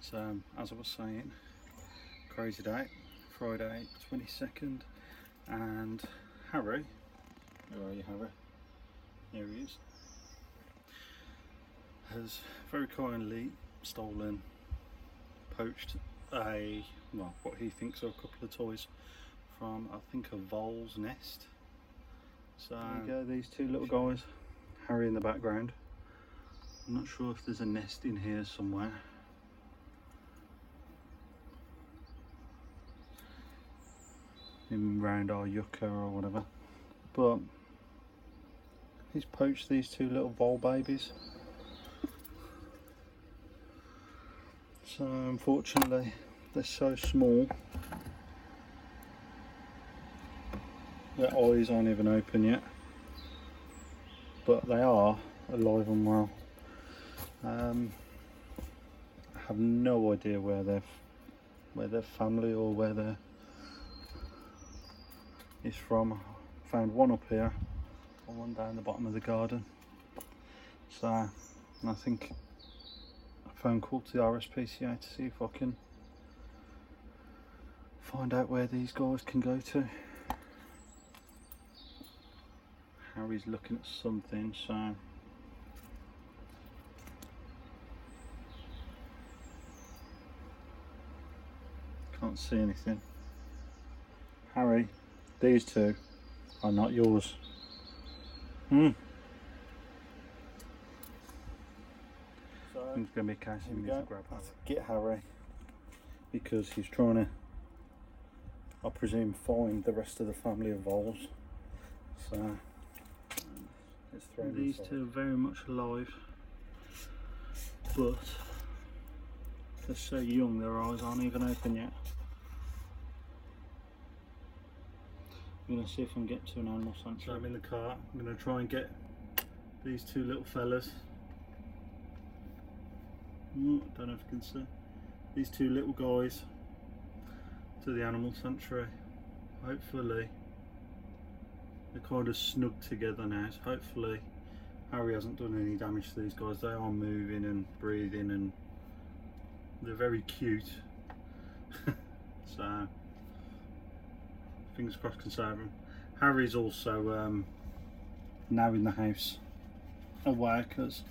So um, as I was saying, crazy day, Friday 22nd, and Harry, where are you Harry? Here he is, has very kindly stolen, poached a, well, what he thinks are a couple of toys from, I think, a vole's nest. So there you go, these two little guys, Harry in the background. I'm not sure if there's a nest in here somewhere. In round our yucca or whatever. But he's poached these two little vole babies. So unfortunately they're so small their eyes aren't even open yet but they are alive and well um, I have no idea where they're where their family or where they're is from. Found one up here and one down the bottom of the garden. So I think a phone call to the RSPCA to see if I can find out where these guys can go to. Harry's looking at something, so can't see anything. Harry. These two are not yours. Hmm. So it's going to be a case of grab Harry. Get Harry because he's trying to, I presume, find the rest of the family of voles. So these two are very much alive, but they're so young, their eyes aren't even open yet. I'm to see if I can get to an animal sanctuary. So I'm in the car. I'm to try and get these two little fellas. Oh, don't know if you can see. These two little guys to the animal sanctuary. Hopefully they're kind of snug together now. So hopefully Harry hasn't done any damage to these guys. They are moving and breathing and they're very cute. so fingers crossed can save him. Harry's also um, now in the house away because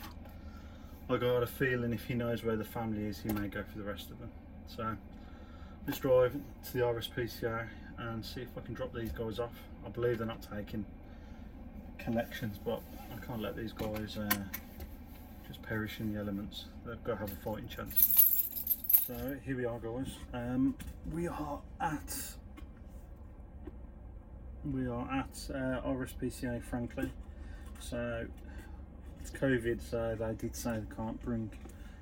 I got a feeling if he knows where the family is he may go for the rest of them. So let's drive to the RSPCA and see if I can drop these guys off. I believe they're not taking collections but I can't let these guys uh, just perish in the elements. They've got to have a fighting chance. So here we are guys. Um, we are at we are at uh, RSPCA Franklin. So it's COVID so they did say they can't bring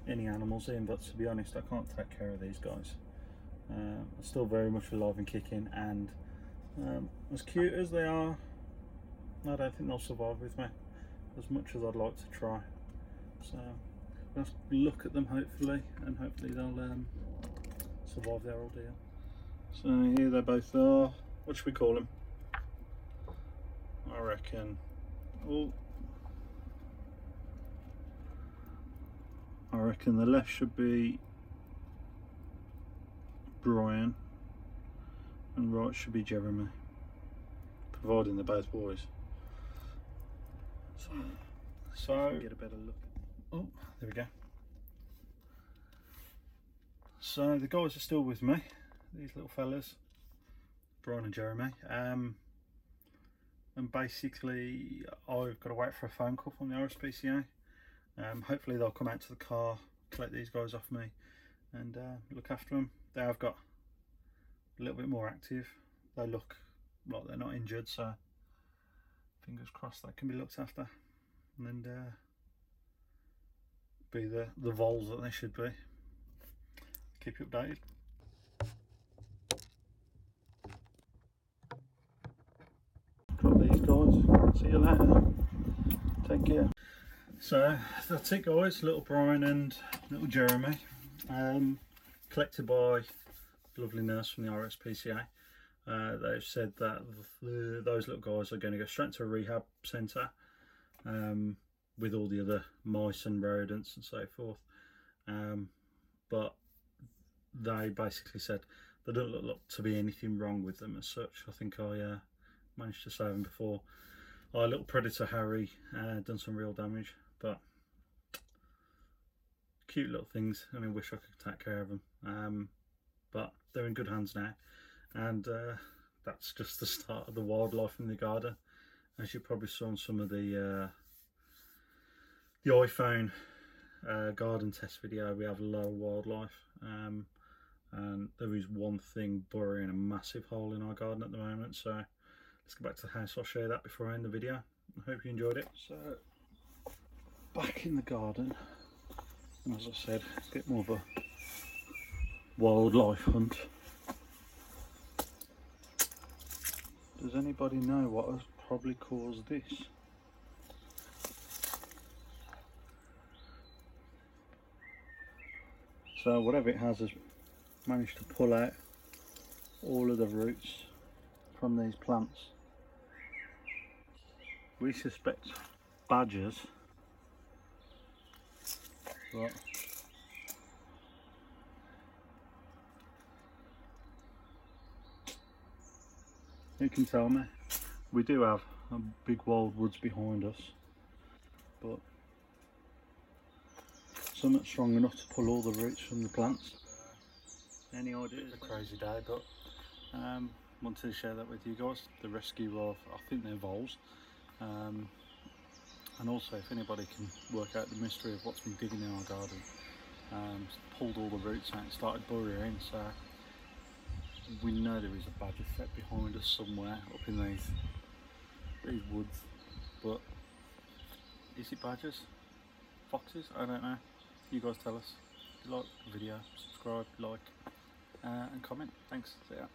any animals in but to be honest I can't take care of these guys. Uh, still very much alive and kicking and um, as cute as they are I don't think they'll survive with me as much as I'd like to try. So let's look at them hopefully and hopefully they'll um, survive their ordeal. So here they both are. What should we call them I reckon. Oh, I reckon the left should be Brian and right should be Jeremy, providing they're both boys. So, so get a better look. Oh, there we go. So the guys are still with me, these little fellas, Brian and Jeremy. Um, and basically I've got to wait for a phone call from the RSPCA. Um, hopefully they'll come out to the car, collect these guys off me and uh, look after them. They have got a little bit more active. They look like they're not injured so fingers crossed they can be looked after and uh, be the, the voles that they should be. Keep you updated. See you later. Take care. So that's it guys. Little Brian and little Jeremy. Um, collected by lovely nurse from the RSPCA uh, they've said that the, those little guys are going to go straight to a rehab centre um, with all the other mice and rodents and so forth. Um, but they basically said there don't look, look to be anything wrong with them as such. I think I uh, managed to save them before. Our little predator Harry uh, done some real damage, but cute little things. I mean, wish I could take care of them, um, but they're in good hands now, and uh, that's just the start of the wildlife in the garden. As you probably saw on some of the uh, the iPhone uh, garden test video, we have a lot of wildlife. Um, and there is one thing burrowing a massive hole in our garden at the moment so let's go back to the house. I'll show you that before I end the video. I hope you enjoyed it. So back in the garden. And as I said a bit more of a wildlife hunt. Does anybody know what has probably caused this? So whatever it has is managed to pull out all of the roots from these plants. We suspect badgers, but you can tell me. We do have a big wild woods behind us, but something strong enough to pull all the roots from the plants any ideas? a crazy day, but um, wanted to share that with you guys. The rescue of, I think they're voles. Um, and also, if anybody can work out the mystery of what's been digging in our garden, um, pulled all the roots out and started burrowing, so we know there is a badger sett behind us somewhere up in these these woods. But is it badgers? Foxes? I don't know. You guys tell us. If you like the video, subscribe, like uh, and comment. Thanks. See ya.